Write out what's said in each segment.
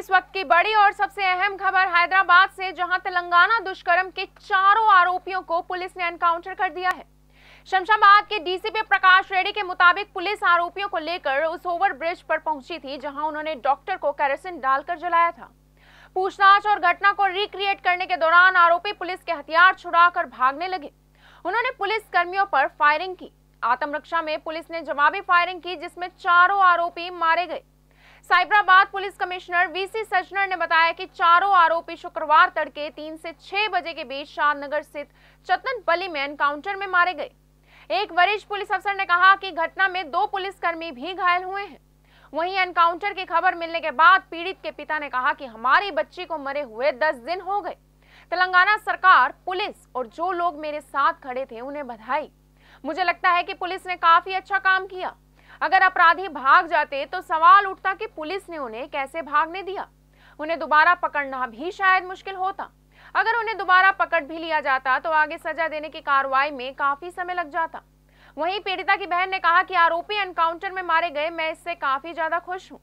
इस वक्त की बड़ी और सबसे अहम खबर हैदराबाद से, जहाँ तेलंगाना दुष्कर्म के चारों आरोपियों को पुलिस ने एनकाउंटर कर दिया है। शमशाबाद के डीसीपी प्रकाश रेड्डी के मुताबिक पुलिस आरोपियों को लेकर उस ओवर ब्रिज पर पहुँची थी, जहाँ उन्होंने डॉक्टर को कैरोसिन डालकर जलाया था। पूछताछ और घटना को रिक्रिएट करने के दौरान आरोपी पुलिस के हथियार छुड़ाकर भागने लगे। उन्होंने पुलिस कर्मियों पर फायरिंग की। आत्मरक्षा में पुलिस ने जवाबी फायरिंग की, जिसमें चारों आरोपी मारे गए। Cyberabad police commissioner VC Sajjanar ने बताया कि चारों आरोपी शुक्रवार तड़के तीन से छह बजे के बीच शादनगर स्थित चतनपल्ली में एनकाउंटर में मारे गए। एक वरिष्ठ पुलिस अफसर ने कहा कि घटना में दो पुलिसकर्मी भी घायल हुए हैं। वहीं एनकाउंटर की खबर मिलने के बाद पीड़ित के पिता ने कहा कि हमारी बच्ची को मरे हुए दस दिन हो गए। तेलंगाना सरकार, पुलिस और जो लोग मेरे साथ खड़े थे उन्हें बधाई। मुझे लगता है कि पुलिस ने काफ़ी अच्छा काम किया। अगर अपराधी भाग जाते तो सवाल उठता कि पुलिस ने उन्हें कैसे भागने दिया? उन्हें दोबारा पकड़ना भी शायद मुश्किल होता। अगर उन्हें दोबारा पकड़ भी लिया जाता तो आगे सजा देने की कार्रवाई में काफ़ी समय लग जाता। वहीं पीड़िता की बहन ने कहा कि आरोपी एनकाउंटर में मारे गए, मैं इससे काफ़ी ज़्यादा खुश हूँ।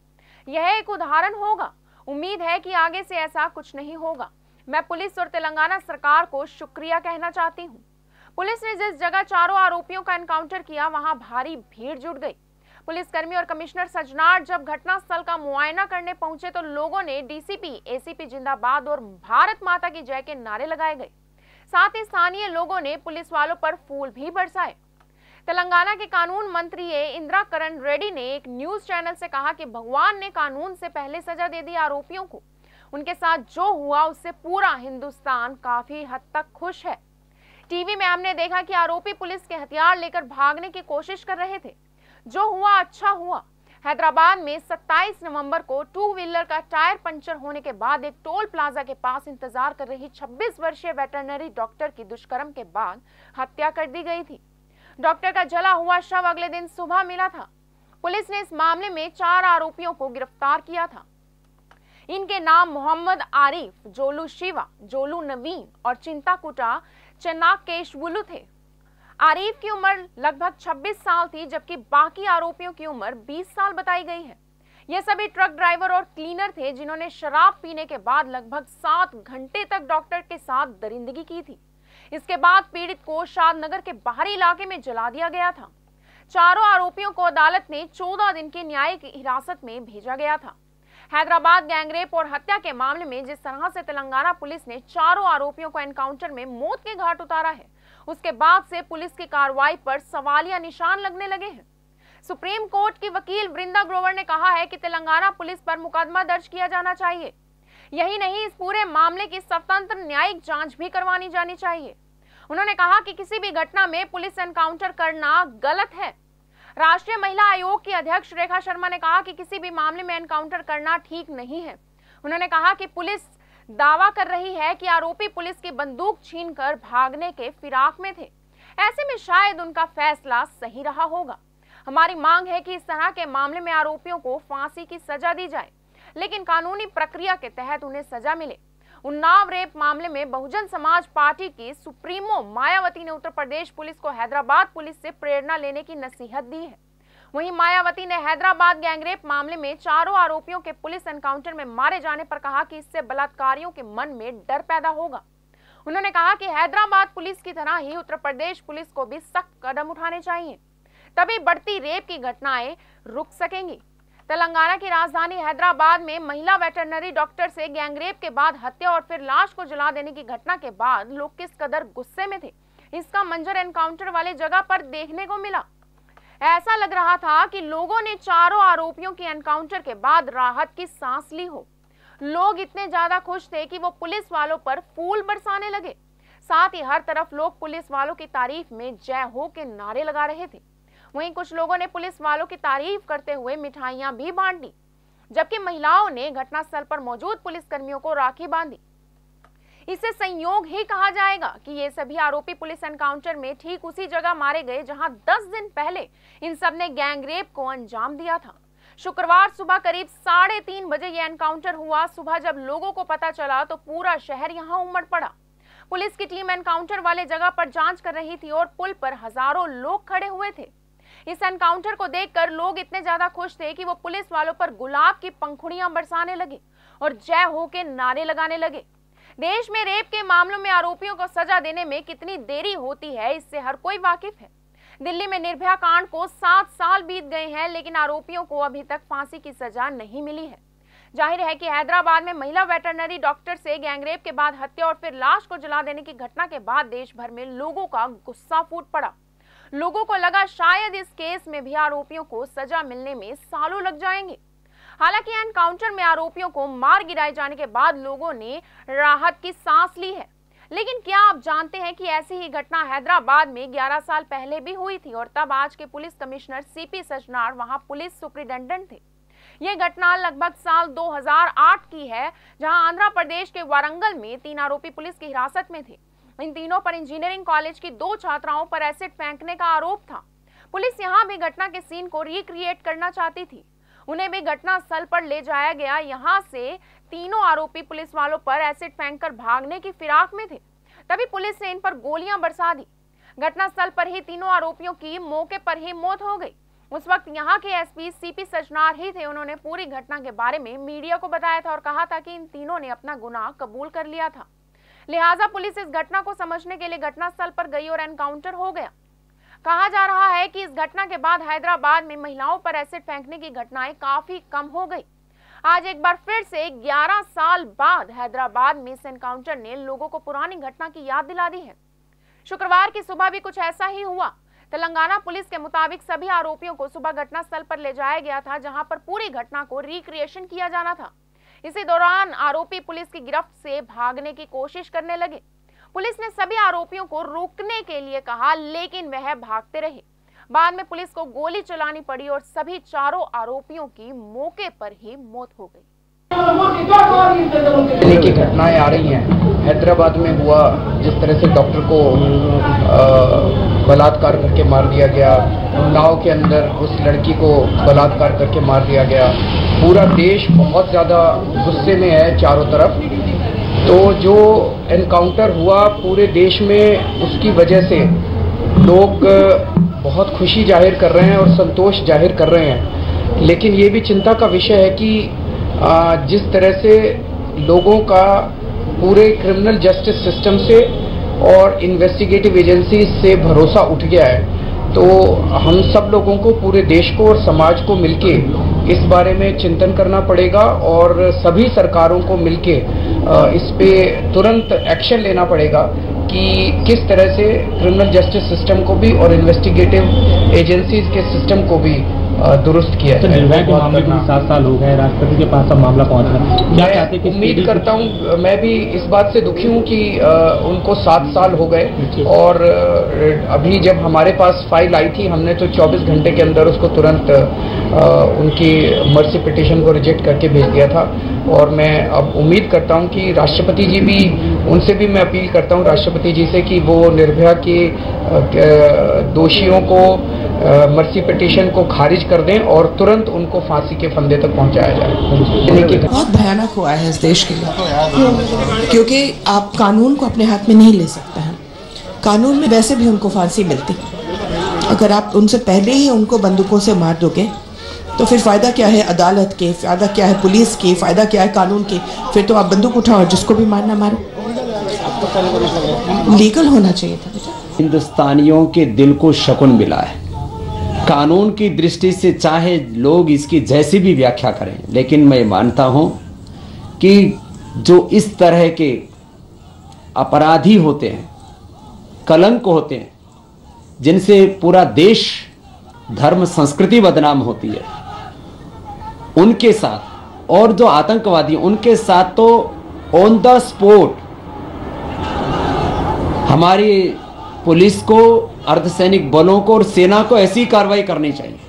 यह एक उदाहरण होगा। उम्मीद है कि आगे से ऐसा कुछ नहीं होगा। मैं पुलिस और तेलंगाना सरकार को शुक्रिया कहना चाहती हूँ। पुलिस ने जिस जगह चारों आरोपियों का एनकाउंटर किया, वहाँ भारी भीड़ जुट गई। पुलिसकर्मी और कमिश्नर सजनार जब घटनास्थल का मुआयना करने पहुँचे तो लोगों ने डीसीपी, एसीपी जिंदाबाद और भारत माता की जय के नारे लगाए गए। साथ ही स्थानीय लोगों ने पुलिस वालों पर फूल भी बरसाए। तेलंगाना के कानून मंत्री इंदिरा करण रेड्डी ने एक न्यूज़ चैनल से कहा कि भगवान ने कानून से पहले सजा दे दी आरोपियों को। उनके साथ जो हुआ, उससे पूरा हिंदुस्तान काफ़ी हद तक खुश है। टीवी में हमने देखा कि आरोपी पुलिस के हथियार लेकर भागने की कोशिश कर रहे थे। जो हुआ अच्छा हुआ। हैदराबाद में 27 नवंबर को टू व्हीलर का टायर पंचर होने के बाद एक टोल प्लाजा के पास इंतज़ार कर रही 26 वर्षीय वेटरनरी डॉक्टर की दुष्कर्म के बाद हत्या कर दी गई थी। डॉक्टर का जला हुआ शव अगले दिन सुबह मिला था। पुलिस ने इस मामले में चार आरोपियों को गिरफ़्तार किया था। इनके नाम मोहम्मद आरिफ, जोलू शिवा, जोलू नवीन और चिंताकुटा चन्नाकेशवुलू थे। आरिफ की उम्र लगभग 26 साल थी, जबकि बाकी आरोपियों की उम्र 20 साल बताई गई है। ये सभी ट्रक ड्राइवर और क्लीनर थे, जिन्होंने शराब पीने के बाद लगभग सात घंटे तक डॉक्टर के साथ दरिंदगी की थी। इसके बाद पीड़ित को शादनगर के बाहरी इलाके में जला दिया गया था। चारों आरोपियों को अदालत ने 14 दिन की न्यायिक हिरासत में भेजा गया था। हैदराबाद गैंगरेप और हत्या के मामले में जिस तरह से तेलंगाना पुलिस ने चारों आरोपियों को एनकाउंटर में मौत के घाट उतारा है, उसके बाद से पुलिस की कार्रवाई पर सवालिया निशान लगने लगे हैं। सुप्रीम कोर्ट की वकील वृंदा ग्रोवर ने कहा है कि तेलंगाना पुलिस पर मुकदमा दर्ज किया जाना चाहिए। यही नहीं, इस पूरे मामले की स्वतंत्र न्यायिक जाँच भी करवानी जानी चाहिए। उन्होंने कहा कि किसी भी घटना में पुलिस एनकाउंटर करना गलत है। राष्ट्रीय महिला आयोग की अध्यक्ष रेखा शर्मा ने कहा कि किसी भी मामले में एनकाउंटर करना ठीक नहीं है। उन्होंने कहा कि पुलिस दावा कर रही है कि आरोपी पुलिस की बंदूक छीनकर भागने के फिराक में थे। ऐसे में शायद उनका फैसला सही रहा होगा। हमारी मांग है कि इस तरह के मामले में आरोपियों को फांसी की सजा दी जाए, लेकिन कानूनी प्रक्रिया के तहत उन्हें सजा मिले। उन्नाव रेप मामले में बहुजन समाज पार्टी की सुप्रीमो मायावती ने उत्तर प्रदेश पुलिस को हैदराबाद पुलिस से प्रेरणा लेने की नसीहत दी है। वहीं मायावती ने हैदराबाद गैंगरेप मामले में चारों आरोपियों के पुलिस एनकाउंटर में मारे जाने पर कहा कि इससे बलात्कारियों के मन में डर पैदा होगा। उन्होंने कहा कि हैदराबाद पुलिस की तरह ही उत्तर प्रदेश पुलिस को भी सख्त कदम उठाने चाहिए। तभी बढ़ती रेप की घटनाएँ रुक सकेंगी। तेलंगाना की राजधानी हैदराबाद में महिला वेटरनरी डॉक्टर से गैंगरेप के बाद हत्या और फिर लाश को जला देने की घटना के बाद लोग किस कदर गुस्से में थे? इसका मंजर एनकाउंटर वाले जगह पर देखने को मिला। ऐसा लग रहा था कि लोगों ने चारों आरोपियों के एनकाउंटर के बाद राहत की सांस ली हो। लोग इतने ज़्यादा खुश थे कि वो पुलिस वालों पर फूल बरसाने लगे। साथ ही हर तरफ़ लोग पुलिस वालों की तारीफ़ में जय हो के नारे लगा रहे थे। वहीं कुछ लोगों ने पुलिस वालों की तारीफ़ करते हुए मिठाइयाँ भी बांट जबकि महिलाओं ने घटनास्थल पर मौजूद पुलिसकर्मियों को राखी बांधी। इसे संयोग ही कहा जाएगा कि ये सभी आरोपी पुलिस एनकाउंटर में ठीक उसी जगह मारे गए जहाँ 10 दिन पहले इन सबने गैंगरेप को अंजाम दिया था। शुक्रवार सुबह करीब साढ़े तीन बजे ये एनकाउंटर हुआ। सुबह जब लोगों को पता चला तो पूरा शहर यहाँ उमड़ पड़ा। पुलिस की टीम एनकाउंटर वाले जगह पर जाँच कर रही थी और पुल पर हज़ारों लोग खड़े हुए थे। इस एनकाउंटर को देखकर लोग इतने ज़्यादा खुश थे कि वो पुलिस वालों पर गुलाब की पंखुड़ियाँ बरसाने लगे और जय हो के नारे लगाने लगे। देश में रेप के मामलों में आरोपियों को सजा देने में कितनी देरी होती है, इससे हर कोई वाकिफ है। दिल्ली में निर्भया कांड को सात साल बीत गए हैं, लेकिन आरोपियों को अभी तक फांसी की सजा नहीं मिली है। ज़ाहिर है कि हैदराबाद में महिला वेटरनरी डॉक्टर से गैंगरेप के बाद हत्या और फिर लाश को जला देने की घटना के बाद देश भर में लोगों का गुस्सा फूट पड़ा। लोगों को लगा शायद इस केस में भी आरोपियों को सजा मिलने में सालों लग जाएँगे। हालाँकि एनकाउंटर में आरोपियों को मार गिराए जाने के बाद लोगों ने राहत की सांस ली है। लेकिन क्या आप जानते हैं कि ऐसी ही घटना हैदराबाद में 11 साल पहले भी हुई थी और तब आज के पुलिस कमिश्नर सीपी सजनार वहाँ पुलिस सुप्रिंटेंडेंट थे? यह घटना लगभग साल 2008 की है, जहाँ आंध्र प्रदेश के वारंगल में तीन आरोपी पुलिस की हिरासत में थे। इन तीनों पर इंजीनियरिंग कॉलेज की दो छात्राओं पर एसिड फेंकने का आरोप था। पुलिस यहाँ भी घटना के सीन को रिक्रिएट करना चाहती थी। उन्हें भी घटना स्थल पर ले जाया गया। यहाँ से तीनों आरोपी पुलिस वालों पर एसिड फेंककर भागने की फिराक में थे। तभी पुलिस ने इन पर गोलियाँ बरसा दी। घटना स्थल पर ही तीनों आरोपियों की मौके पर ही मौत हो गई। उस वक्त यहाँ के एसपी सीपी सजनार ही थे। उन्होंने पूरी घटना के बारे में मीडिया को बताया था और कहा था कि इन तीनों ने अपना गुनाह कबूल कर लिया था। लिहाजा पुलिस इस घटना को समझने के लिए घटनास्थल पर गई और एनकाउंटर हो गया। कहा जा रहा है कि इस घटना के बाद हैदराबाद में महिलाओं पर एसिड फेंकने की घटनाएँ काफ़ी कम हो गई। आज एक बार फिर से 11 साल बाद हैदराबाद में इस एनकाउंटर ने लोगों को पुरानी घटना की याद दिला दी है। शुक्रवार की सुबह भी कुछ ऐसा ही हुआ। तेलंगाना पुलिस के मुताबिक सभी आरोपियों को सुबह घटना स्थल पर ले जाया गया था, जहाँ पर पूरी घटना को रिक्रिएशन किया जाना था। इसी दौरान आरोपी पुलिस की गिरफ्त से भागने की कोशिश करने लगे। पुलिस ने सभी आरोपियों को रोकने के लिए कहा, लेकिन वह भागते रहे। बाद में पुलिस को गोली चलानी पड़ी और सभी चारों आरोपियों की मौके पर ही मौत हो गई। की घटनाएँ आ रही हैं। हैदराबाद में हुआ जिस तरह से डॉक्टर को बलात्कार करके मार दिया गया। उन्नाव के अंदर उस लड़की को बलात्कार करके मार दिया गया। पूरा देश बहुत ज़्यादा गुस्से में है चारों तरफ़। तो जो एनकाउंटर हुआ पूरे देश में, उसकी वजह से लोग बहुत खुशी ज़ाहिर कर रहे हैं और संतोष ज़ाहिर कर रहे हैं। लेकिन ये भी चिंता का विषय है कि जिस तरह से लोगों का पूरे क्रिमिनल जस्टिस सिस्टम से और इन्वेस्टिगेटिव एजेंसी से भरोसा उठ गया है। तो हम सब लोगों को पूरे देश को और समाज को मिलके इस बारे में चिंतन करना पड़ेगा और सभी सरकारों को मिलके इस पे तुरंत एक्शन लेना पड़ेगा कि किस तरह से क्रिमिनल जस्टिस सिस्टम को भी और इन्वेस्टिगेटिव एजेंसीज के सिस्टम को भी दुरुस्त किया तो निर्भया के मामले में सात साल हो गए राष्ट्रपति के पास अब मामला पहुँच रहा है क्या चाहते कि उम्मीद करता हूँ मैं भी इस बात से दुखी हूँ कि उनको सात साल हो गए। और अभी जब हमारे पास फ़ाइल आई थी हमने तो 24 घंटे के अंदर उसको तुरंत उनकी मर्सी पिटिशन को रिजेक्ट करके भेज दिया था। और मैं अब उम्मीद करता हूँ कि राष्ट्रपति जी भी उनसे भी मैं अपील करता हूँ राष्ट्रपति जी से कि वो निर्भया के दोषियों को मर्सी पिटिशन को खारिज कर दें और तुरंत उनको फांसी के फंदे तक पहुँचाया जाए। बहुत भयानक हुआ है इस देश के लिए। क्योंकि आप कानून को अपने हाथ में नहीं ले सकते हैं। कानून में वैसे भी उनको फांसी मिलती। अगर आप उनसे पहले ही उनको बंदूकों से मार दोगे तो फिर फ़ायदा क्या है अदालत के फ़ायदा क्या है पुलिस की फ़ायदा क्या है कानून की? फिर तो आप बंदूक उठाओ और जिसको भी मारना मारो। लीगल होना चाहिए था। हिंदुस्तानियों के दिल को शकुन मिला है। कानून की दृष्टि से चाहे लोग इसकी जैसी भी व्याख्या करें, लेकिन मैं मानता हूँ कि जो इस तरह के अपराधी होते हैं, कलंक होते हैं, जिनसे पूरा देश, धर्म, संस्कृति बदनाम होती है, उनके साथ, और जो आतंकवादी उनके साथ तो ऑन द स्पॉट हमारी पुलिस को अर्धसैनिक बलों को और सेना को ऐसी कार्रवाई करनी चाहिए।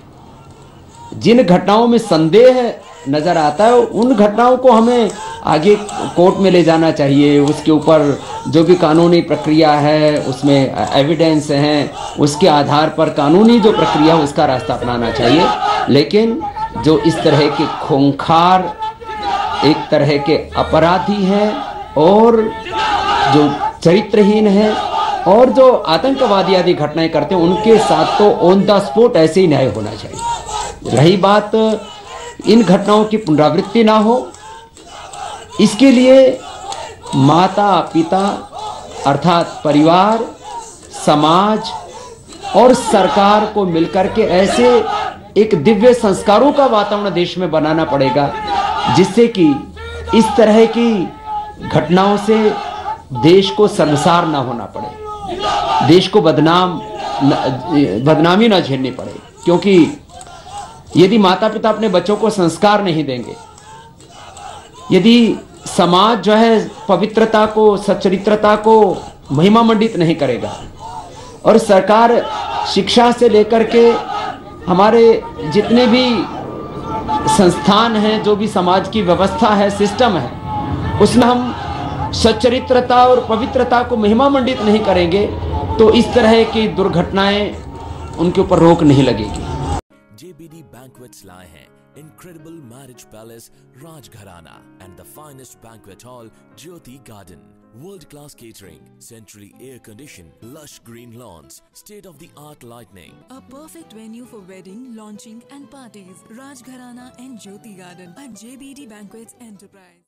जिन घटनाओं में संदेह नज़र आता है, उन घटनाओं को हमें आगे कोर्ट में ले जाना चाहिए। उसके ऊपर जो भी कानूनी प्रक्रिया है, उसमें एविडेंस हैं, उसके आधार पर कानूनी जो प्रक्रिया है, उसका रास्ता अपनाना चाहिए। लेकिन जो इस तरह के खूंखार, एक तरह के अपराधी हैं और जो चरित्रहीन हैं और जो आतंकवादी आदि घटनाएँ करते हैं, उनके साथ तो ऑन द स्पॉट ऐसे ही न्याय होना चाहिए। रही बात, इन घटनाओं की पुनरावृत्ति ना हो, इसके लिए माता, पिता, अर्थात परिवार, समाज और सरकार को मिलकर के ऐसे एक दिव्य संस्कारों का वातावरण देश में बनाना पड़ेगा, जिससे कि इस तरह की घटनाओं से देश को संसार ना होना पड़े। देश को बदनाम बदनामी ना झेलनी पड़े, क्योंकि यदि माता पिता अपने बच्चों को संस्कार नहीं देंगे, यदि समाज जो है पवित्रता को, सच्चरित्रता को महिमा मंडित नहीं करेगा, और सरकार शिक्षा से लेकर के हमारे जितने भी संस्थान हैं, जो भी समाज की व्यवस्था है, सिस्टम है, उसमें हम सच्चरित्रता और पवित्रता को महिमा मंडित नहीं करेंगे तो इस तरह की दुर्घटनाएँ उनके ऊपर रोक नहीं लगेगी JBD Banquets lie हैं incredible marriage palace Rajgharana and the finest banquet hall Jyoti Garden. World class catering, centrally air conditioned, lush green lawns, state of the art lighting. A perfect venue for wedding, launching and parties. Rajgharana and Jyoti Garden at JBD Banquets Enterprise.